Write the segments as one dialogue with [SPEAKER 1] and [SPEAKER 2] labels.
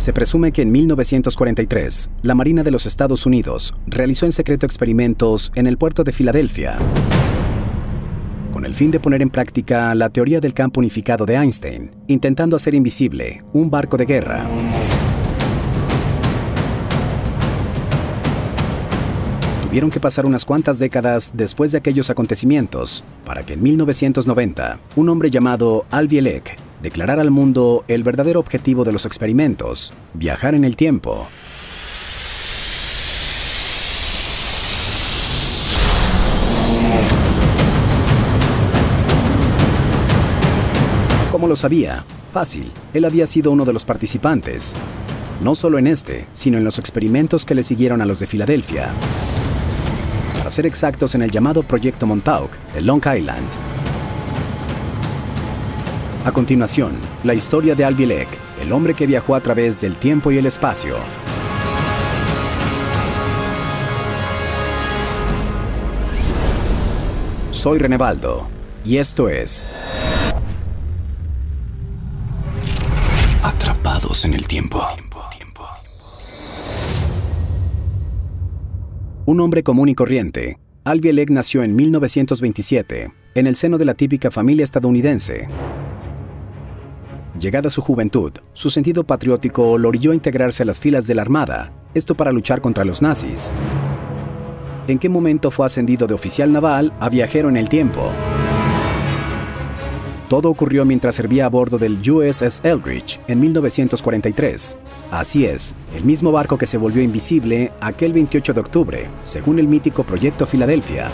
[SPEAKER 1] Se presume que en 1943, la Marina de los Estados Unidos realizó en secreto experimentos en el puerto de Filadelfia con el fin de poner en práctica la teoría del campo unificado de Einstein, intentando hacer invisible un barco de guerra. Tuvieron que pasar unas cuantas décadas después de aquellos acontecimientos para que en 1990 un hombre llamado Al Bielek declarara al mundo el verdadero objetivo de los experimentos, viajar en el tiempo. ¿Cómo lo sabía? Fácil, él había sido uno de los participantes. No solo en este, sino en los experimentos que le siguieron a los de Filadelfia ser exactos en el llamado Proyecto Montauk de Long Island. A continuación, la historia de Albielek, el hombre que viajó a través del tiempo y el espacio. Soy Renevaldo y esto es Atrapados en el tiempo. un hombre común y corriente. Albielek nació en 1927, en el seno de la típica familia estadounidense. Llegada su juventud, su sentido patriótico lo orilló a integrarse a las filas de la Armada, esto para luchar contra los nazis. ¿En qué momento fue ascendido de oficial naval a viajero en el tiempo? Todo ocurrió mientras servía a bordo del USS Eldridge en 1943. Así es, el mismo barco que se volvió invisible aquel 28 de octubre, según el mítico Proyecto Filadelfia.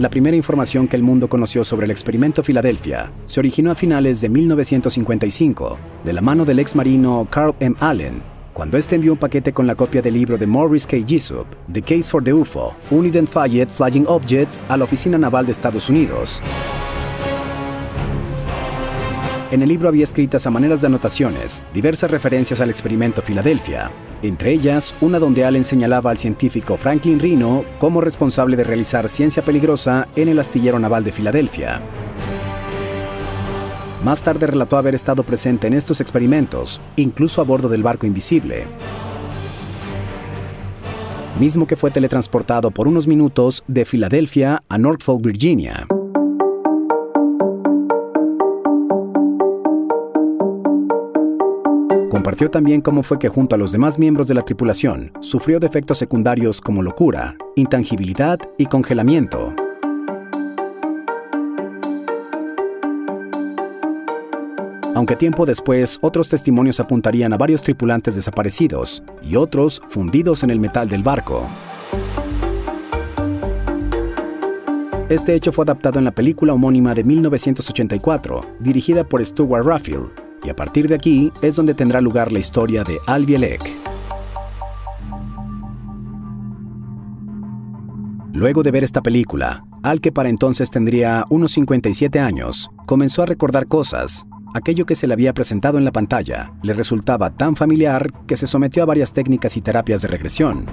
[SPEAKER 1] La primera información que el mundo conoció sobre el experimento Filadelfia se originó a finales de 1955, de la mano del ex marino Carl M. Allen, cuando este envió un paquete con la copia del libro de Morris K. Jessup, The Case for the UFO, Unidentified Flying Objects, a la Oficina Naval de Estados Unidos. En el libro había escritas a maneras de anotaciones diversas referencias al experimento Filadelfia, entre ellas una donde Allen señalaba al científico Franklin Rino como responsable de realizar ciencia peligrosa en el astillero naval de Filadelfia. Más tarde relató haber estado presente en estos experimentos, incluso a bordo del barco invisible, mismo que fue teletransportado por unos minutos de Filadelfia a Norfolk, Virginia. Compartió también cómo fue que junto a los demás miembros de la tripulación sufrió defectos secundarios como locura, intangibilidad y congelamiento. aunque tiempo después otros testimonios apuntarían a varios tripulantes desaparecidos y otros fundidos en el metal del barco. Este hecho fue adaptado en la película homónima de 1984, dirigida por Stuart Raffield, y a partir de aquí es donde tendrá lugar la historia de Al Bielek. Luego de ver esta película, Al que para entonces tendría unos 57 años, comenzó a recordar cosas Aquello que se le había presentado en la pantalla le resultaba tan familiar que se sometió a varias técnicas y terapias de regresión,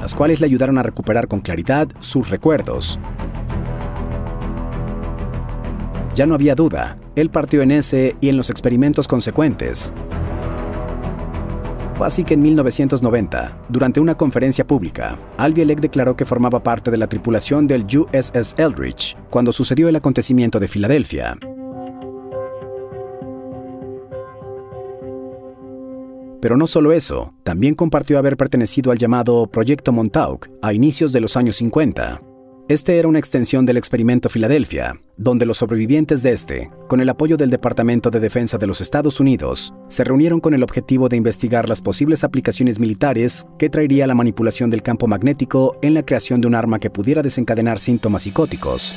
[SPEAKER 1] las cuales le ayudaron a recuperar con claridad sus recuerdos. Ya no había duda, él partió en ese y en los experimentos consecuentes, fue así que en 1990, durante una conferencia pública, Albielek declaró que formaba parte de la tripulación del USS Eldridge cuando sucedió el acontecimiento de Filadelfia. Pero no solo eso, también compartió haber pertenecido al llamado Proyecto Montauk a inicios de los años 50. Este era una extensión del experimento Filadelfia, donde los sobrevivientes de este, con el apoyo del Departamento de Defensa de los Estados Unidos, se reunieron con el objetivo de investigar las posibles aplicaciones militares que traería la manipulación del campo magnético en la creación de un arma que pudiera desencadenar síntomas psicóticos.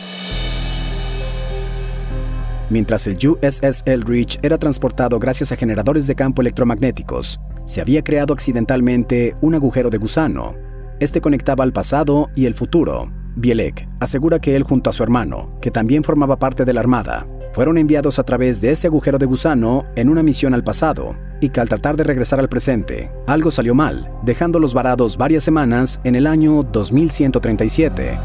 [SPEAKER 1] Mientras el USS Eldridge era transportado gracias a generadores de campo electromagnéticos, se había creado accidentalmente un agujero de gusano. Este conectaba al pasado y el futuro, Bielek asegura que él junto a su hermano, que también formaba parte de la Armada, fueron enviados a través de ese agujero de gusano en una misión al pasado, y que al tratar de regresar al presente, algo salió mal, dejándolos varados varias semanas en el año 2137.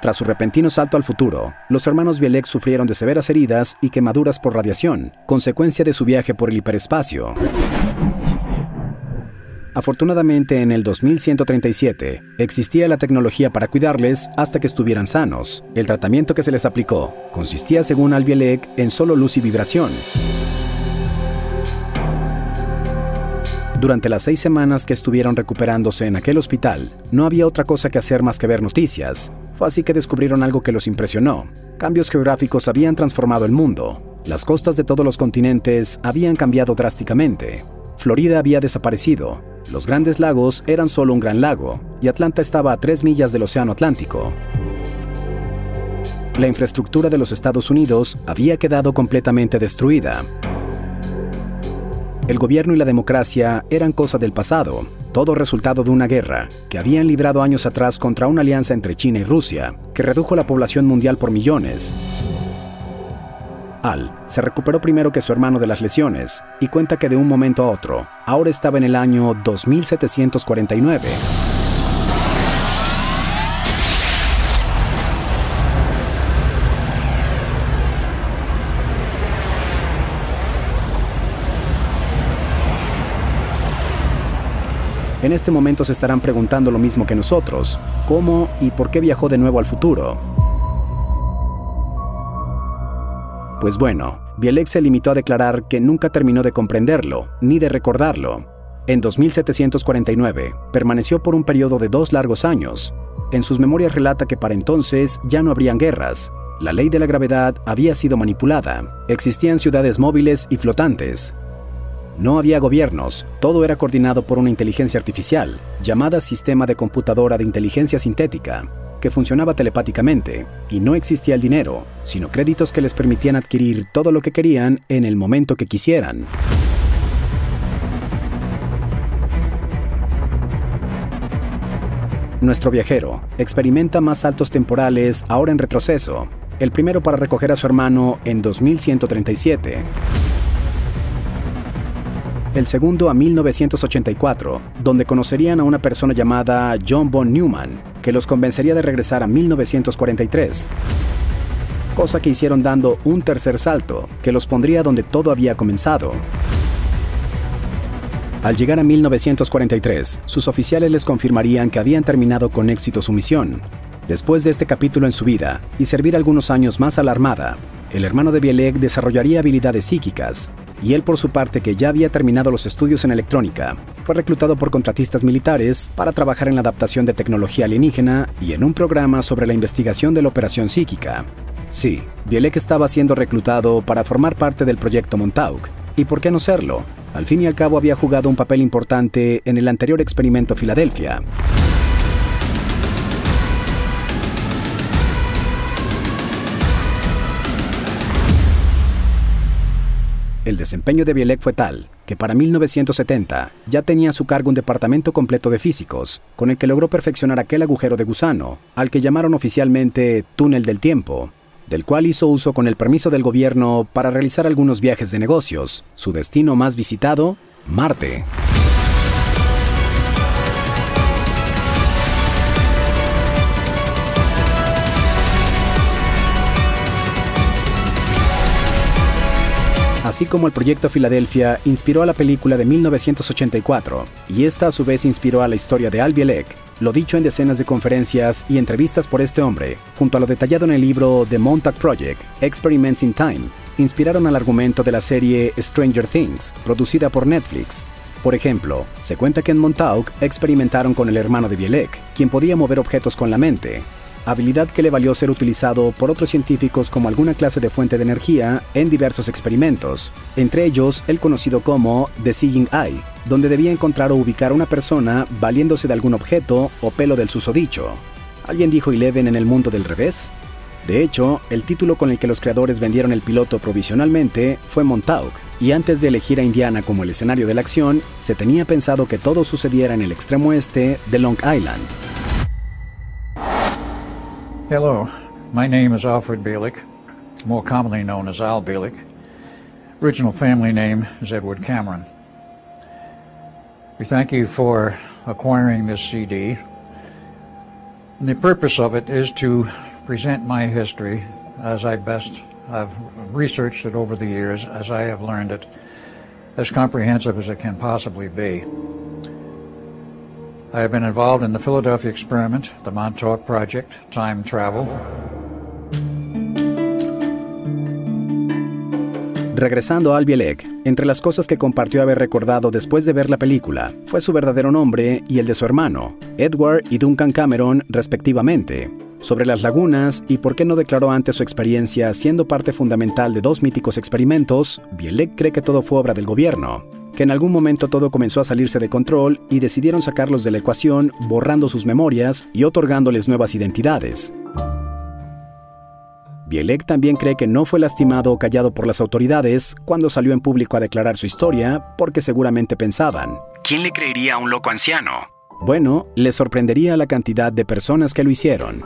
[SPEAKER 1] Tras su repentino salto al futuro, los hermanos Bielek sufrieron de severas heridas y quemaduras por radiación, consecuencia de su viaje por el hiperespacio. Afortunadamente, en el 2137 existía la tecnología para cuidarles hasta que estuvieran sanos. El tratamiento que se les aplicó consistía, según Albielek, en solo luz y vibración. Durante las seis semanas que estuvieron recuperándose en aquel hospital, no había otra cosa que hacer más que ver noticias. Fue así que descubrieron algo que los impresionó. Cambios geográficos habían transformado el mundo. Las costas de todos los continentes habían cambiado drásticamente. Florida había desaparecido, los grandes lagos eran solo un gran lago, y Atlanta estaba a tres millas del Océano Atlántico. La infraestructura de los Estados Unidos había quedado completamente destruida. El gobierno y la democracia eran cosa del pasado, todo resultado de una guerra que habían librado años atrás contra una alianza entre China y Rusia, que redujo la población mundial por millones. Al se recuperó primero que su hermano de las lesiones y cuenta que de un momento a otro, ahora estaba en el año 2749. En este momento se estarán preguntando lo mismo que nosotros, cómo y por qué viajó de nuevo al futuro. Pues bueno, Bielek se limitó a declarar que nunca terminó de comprenderlo, ni de recordarlo. En 2749, permaneció por un periodo de dos largos años. En sus memorias relata que para entonces ya no habrían guerras, la ley de la gravedad había sido manipulada, existían ciudades móviles y flotantes, no había gobiernos, todo era coordinado por una inteligencia artificial, llamada Sistema de Computadora de Inteligencia Sintética, que funcionaba telepáticamente, y no existía el dinero, sino créditos que les permitían adquirir todo lo que querían en el momento que quisieran. Nuestro viajero experimenta más saltos temporales ahora en retroceso, el primero para recoger a su hermano en 2137 el segundo a 1984, donde conocerían a una persona llamada John von Neumann, que los convencería de regresar a 1943. Cosa que hicieron dando un tercer salto, que los pondría donde todo había comenzado. Al llegar a 1943, sus oficiales les confirmarían que habían terminado con éxito su misión. Después de este capítulo en su vida y servir algunos años más a la Armada, el hermano de Bielek desarrollaría habilidades psíquicas, y él por su parte que ya había terminado los estudios en electrónica, fue reclutado por contratistas militares para trabajar en la adaptación de tecnología alienígena y en un programa sobre la investigación de la operación psíquica. Sí, Bielek estaba siendo reclutado para formar parte del proyecto Montauk, y por qué no serlo, al fin y al cabo había jugado un papel importante en el anterior experimento Filadelfia. El desempeño de Bielek fue tal que para 1970 ya tenía a su cargo un departamento completo de físicos, con el que logró perfeccionar aquel agujero de gusano, al que llamaron oficialmente túnel del tiempo, del cual hizo uso con el permiso del gobierno para realizar algunos viajes de negocios. Su destino más visitado, Marte. Así como el proyecto Filadelfia inspiró a la película de 1984, y esta a su vez inspiró a la historia de Al Bielek, lo dicho en decenas de conferencias y entrevistas por este hombre, junto a lo detallado en el libro The Montauk Project, Experiments in Time, inspiraron al argumento de la serie Stranger Things, producida por Netflix. Por ejemplo, se cuenta que en Montauk experimentaron con el hermano de Bielek, quien podía mover objetos con la mente, habilidad que le valió ser utilizado por otros científicos como alguna clase de fuente de energía en diversos experimentos, entre ellos el conocido como The Seeing Eye, donde debía encontrar o ubicar a una persona valiéndose de algún objeto o pelo del susodicho. ¿Alguien dijo Eleven en el mundo del revés? De hecho, el título con el que los creadores vendieron el piloto provisionalmente fue Montauk, y antes de elegir a Indiana como el escenario de la acción, se tenía pensado que todo sucediera en el extremo oeste de Long Island.
[SPEAKER 2] Hello, my name is Alfred Bielik, more commonly known as Al Bielik. Original family name is Edward Cameron. We thank you for acquiring this CD. And the purpose of it is to present my history as I best have researched it over the years, as I have learned it, as comprehensive as it can possibly be. I have been involved in the Philadelphia experiment, the Montauk Project, time travel.
[SPEAKER 1] Regresando a Albielek, entre las cosas que compartió haber recordado después de ver la película fue su verdadero nombre y el de su hermano, Edward y Duncan Cameron, respectivamente, sobre las lagunas y por qué no declaró antes su experiencia siendo parte fundamental de dos míticos experimentos, Bielek cree que todo fue obra del gobierno, que en algún momento todo comenzó a salirse de control y decidieron sacarlos de la ecuación borrando sus memorias y otorgándoles nuevas identidades. Bielek también cree que no fue lastimado o callado por las autoridades cuando salió en público a declarar su historia porque seguramente pensaban, ¿quién le creería a un loco anciano? Bueno, le sorprendería la cantidad de personas que lo hicieron.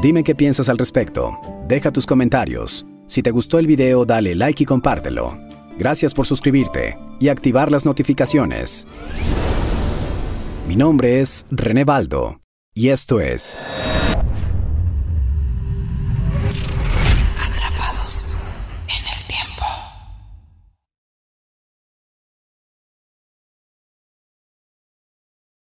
[SPEAKER 1] Dime qué piensas al respecto. Deja tus comentarios. Si te gustó el video, dale like y compártelo. Gracias por suscribirte y activar las notificaciones. Mi nombre es René Baldo y esto es